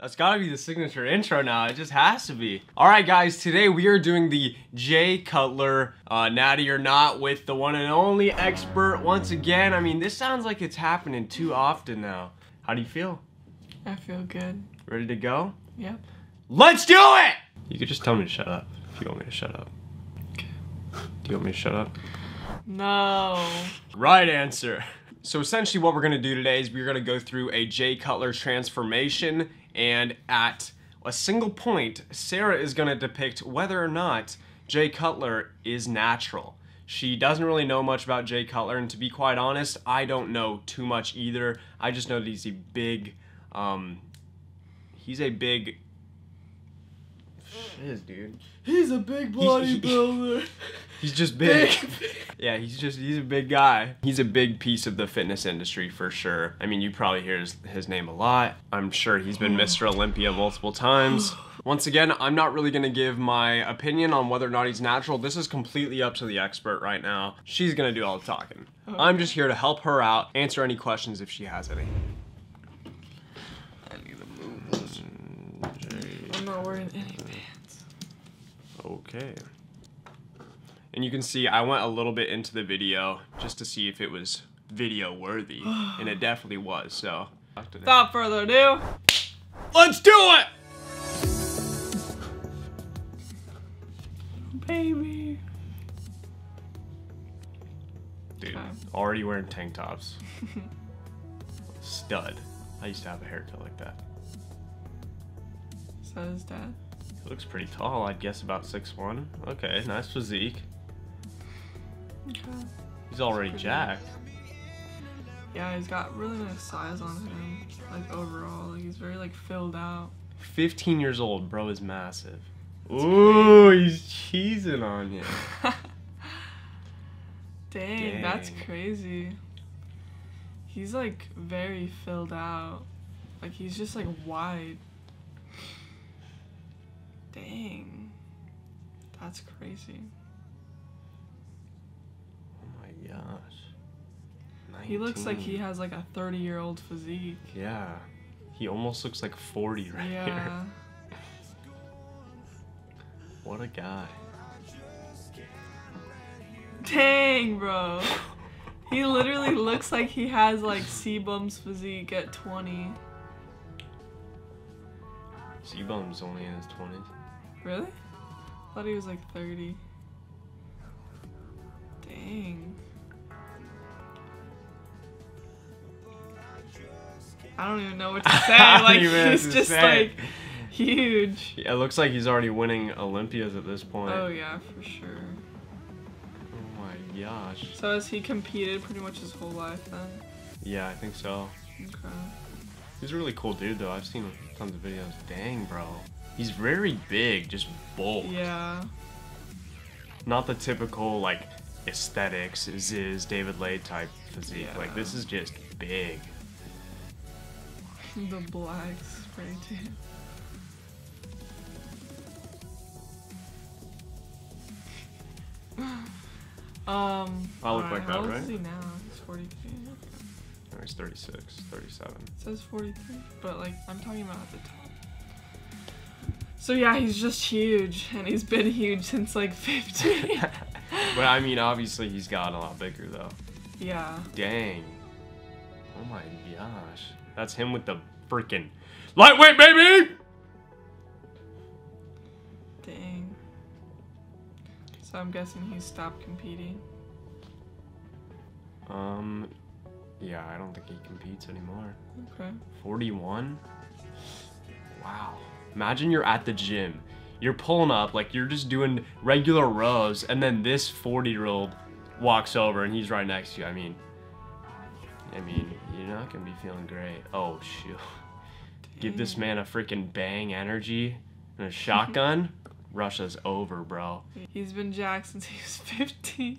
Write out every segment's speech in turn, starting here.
That's gotta be the signature intro now. It just has to be. All right, guys. Today we are doing the Jay Cutler, uh, Natty or Not, with the one and only expert once again. I mean, this sounds like it's happening too often now. How do you feel? I feel good. Ready to go? Yep. Let's do it! You could just tell me to shut up if you want me to shut up. Okay. Do you want me to shut up? No. Right answer. So essentially what we're gonna do today is we're gonna go through a Jay Cutler transformation and at a single point, Sarah is gonna depict whether or not Jay Cutler is natural. She doesn't really know much about Jay Cutler, and to be quite honest, I don't know too much either. I just know that he's a big, um, he's a big, shiz, dude. He's a big bodybuilder. He's just big. yeah, he's just he's a big guy. He's a big piece of the fitness industry for sure. I mean, you probably hear his, his name a lot. I'm sure he's been Mr. Olympia multiple times. Once again, I'm not really gonna give my opinion on whether or not he's natural. This is completely up to the expert right now. She's gonna do all the talking. Oh. I'm just here to help her out, answer any questions if she has any. I need to move. I'm not wearing any pants. Okay. And you can see I went a little bit into the video just to see if it was video worthy, and it definitely was. So, without further ado, let's do it, baby. Dude, Okay. already wearing tank tops. Stud. I used to have a haircut like that. So is. He looks pretty tall. I'd guess about 6'1". Okay, nice physique. Okay. He's already jacked. Yeah, he's got really nice size on him. Like overall, like he's very like filled out. 15 years old, bro is massive. Ooh, he's cheesing on you. Dang, that's crazy. He's like very filled out. Like he's just like wide. Dang. That's crazy. Oh my gosh. He looks like he has like a 30 year old physique. Yeah. He almost looks like 40 right here. Yeah. What a guy. Dang, bro. He literally looks like he has like C-Bum's physique at 20. C-Bum's only in his 20s. Really? Thought he was like 30. Dang. I don't even know what to say. Like he's just say. like huge. Yeah, it looks like he's already winning Olympias at this point. Oh yeah, for sure. Oh my gosh. So has he competed pretty much his whole life then? Yeah, I think so. Okay. He's a really cool dude though. I've seen tons of videos. Dang, bro. He's very big, just bulk. Yeah. Not the typical like aesthetics, Zyzz, David Laid type physique. Like this is just big. The black spray tan. Um. I look alright, like how that, old right? Is he now? He's 43. Oh, he's 36, 37. It says 43, but like I'm talking about at the top. So yeah, he's just huge, and he's been huge since like 15. but I mean, obviously he's gotten a lot bigger though. yeah. Dang. Oh my gosh. That's him with the freaking lightweight, baby! Dang. So I'm guessing he stopped competing. Um, yeah, I don't think he competes anymore. Okay. 41? Wow. Imagine you're at the gym. You're pulling up, like you're just doing regular rows, and then this 40 year old walks over and he's right next to you. I mean, I mean, you're not gonna be feeling great. Oh, shoot. Give this man a freaking bang energy and a shotgun. Russia's over, bro. He's been jacked since he was 15.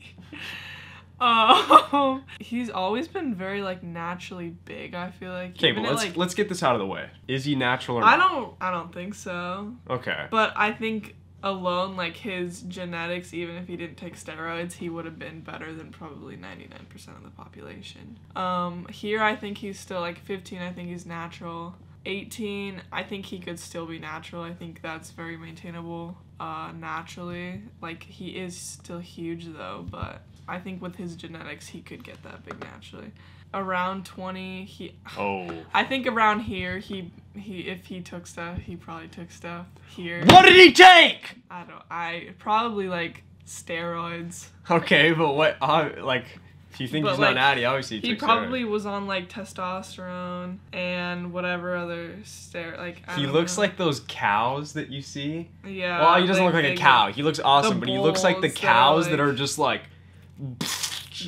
Um, he's always been very like naturally big. I feel like. Okay, but let's like, let's get this out of the way. Is he natural or I not? don't. I don't think so. Okay. But I think alone, like his genetics, even if he didn't take steroids, he would have been better than probably 99% of the population. Um, here, I think he's still like 15, I think he's natural. 18, I think he could still be natural. I think that's very maintainable uh, naturally. Like, he is still huge though, but I think with his genetics, he could get that big naturally. Around 20, he. Oh. I think around here, he he if he took stuff, he probably took stuff here. What did he take? I don't. I probably like steroids. Okay, but what? Uh, like, if you think But, he's like, not natty, obviously he, He probably steroids. was on like testosterone and whatever other stero like. I He looks know. like those cows that you see. Yeah. well, he doesn't like look like a cow. He looks awesome, but he looks like the bulls that cows that are just like,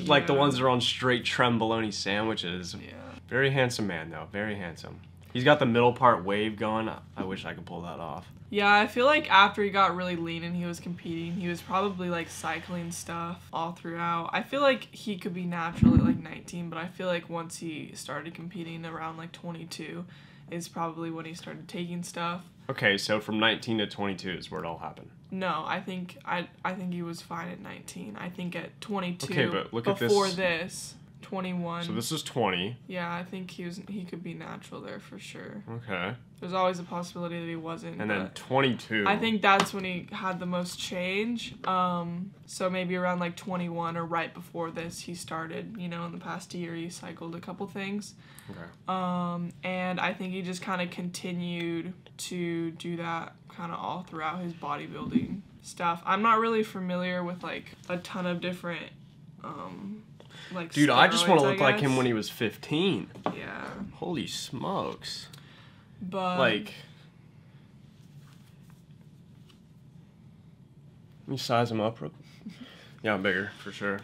like the ones that are on straight tremboloni sandwiches. Yeah. Very handsome man, though. Very handsome. He's got the middle part wave going. I wish I could pull that off. Yeah, I feel like after he got really lean and he was competing, he was probably like cycling stuff all throughout. I feel like he could be natural at like 19, but I feel like once he started competing around like 22 is probably when he started taking stuff. Okay, so from 19 to 22 is where it all happened. No, I think I I think he was fine at 19. I think at 22 Okay, but look at before this. this 21. So this is 20. yeah, I think he was he could be natural there for sure. Okay. There's always a possibility that he wasn't. And then 22. I think that's when he had the most change. Um, so maybe around like 21 or right before this, he started. You know, in the past year, he cycled a couple things. Okay. Um, and I think he just kind of continued to do that kind of all throughout his bodybuilding stuff. I'm not really familiar with like a ton of different, um, like. Dude, I just want to look like him when he was 15. Yeah, Holy smokes. but like. Let me size him up real Yeah, I'm bigger, for sure.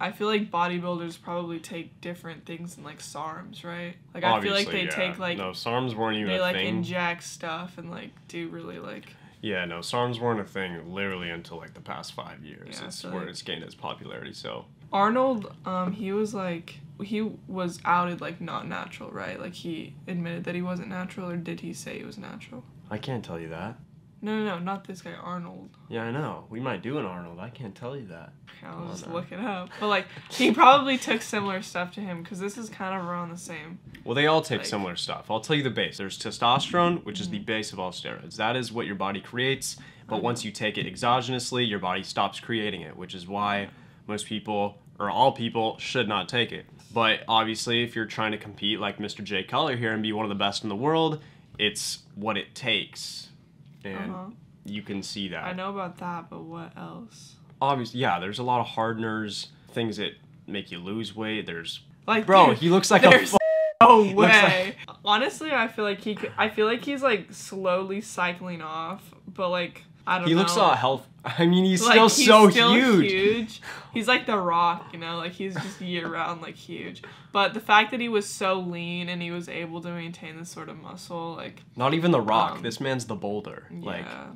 I feel like bodybuilders probably take different things than like SARMs, right? Like I feel like they yeah. take like No, SARMs weren't even they like thing. inject stuff and like do really like Yeah, no, SARMs weren't a thing literally until like the past five years. Yeah, it's so, where like- it's gained its popularity. So Arnold. Um, he was like he was outed like not natural, right? Like he admitted that he wasn't natural, or did he say he was natural? I can't tell you that. No, no, no, not this guy, Arnold. Yeah, I know. We might do an Arnold. I can't tell you that. I'll just look it up. But like he probably took similar stuff to him because this is kind of around the same. Well, they all take Like- similar stuff. I'll tell you the base. There's testosterone, which Mm-hmm. is the base of all steroids. That is what your body creates. But Mm-hmm. once you take it exogenously, your body stops creating it, which is why most people, or all people, should not take it. But obviously, if you're trying to compete like Mr. Jay Cutler here and be one of the best in the world, it's what it takes. And Uh-huh. you can see that. I know about that, but what else? Obviously, yeah, there's a lot of hardeners, things that make you lose weight. There's. Like Bro, he looks like a. no way. Honestly, I feel like he. Could, I feel like he's like slowly cycling off, but like I don't he know. looks all health. I mean, he's Like, still he's so still huge. huge. He's like the Rock, you know, like he's just year round, like huge. But the fact that he was so lean and he was able to maintain this sort of muscle, like Not even the Rock. Um, this man's the Boulder. Like, yeah.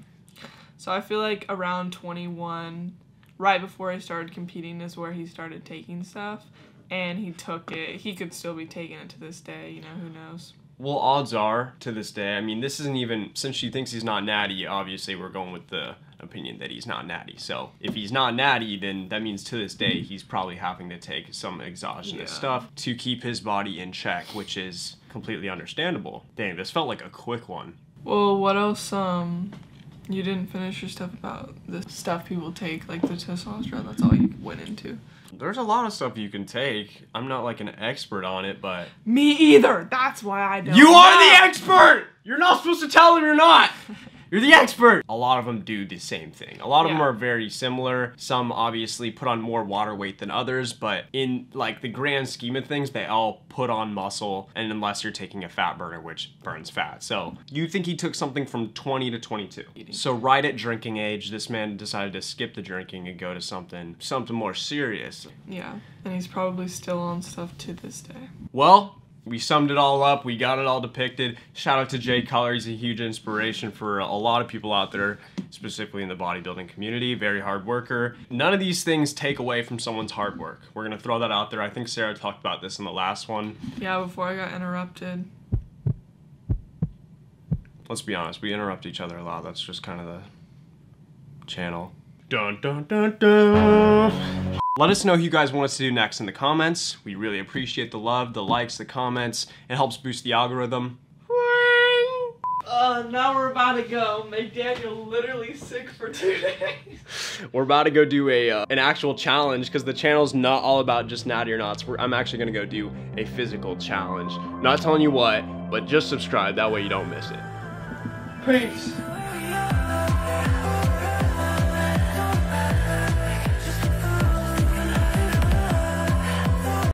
So I feel like around 21, right before he started competing, is where he started taking stuff, and he took it. He could still be taking it to this day. You know, who knows? Well, odds are to this day. I mean, this isn't even since she thinks he's not natty. Obviously, we're going with the opinion that he's not natty. So if he's not natty, then that means to this day he's probably having to take some exogenous Yeah. stuff to keep his body in check, which is completely understandable. Dang, this felt like a quick one. Well, what else? Um, you didn't finish your stuff about the stuff people take, like the testosterone. That's all you went into. There's a lot of stuff you can take. I'm not like an expert on it, but Me either. That's why I don't. You are the expert! You're not supposed to tell them you're not! You're the expert! A lot of them do the same thing. A lot of them are very similar. Some obviously put on more water weight than others, but in like the grand scheme of things, they all put on muscle, and unless you're taking a fat burner, which burns fat. So you think he took something from 20 to 22. So right at drinking age, this man decided to skip the drinking and go to something something more serious. Yeah, and he's probably still on stuff to this day. Well, we summed it all up. We got it all depicted. Shout out to Jay Cutler. He's a huge inspiration for a lot of people out there, specifically in the bodybuilding community. Very hard worker. None of these things take away from someone's hard work. We're going to throw that out there. I think Sarah talked about this in the last one. Yeah, before I got interrupted. Let's be honest, we interrupt each other a lot. That's just kind of the channel. Dun dun dun dun. Let us know who you guys want us to do next in the comments. We really appreciate the love, the likes, the comments. It helps boost the algorithm. Uh, now we're about to go make Daniel literally sick for two days. We're about to go do a uh, an actual challenge because the channel's not all about just natty or nots. We're, I'm actually gonna go do a physical challenge. Not telling you what, but just subscribe. That way you don't miss it. Peace.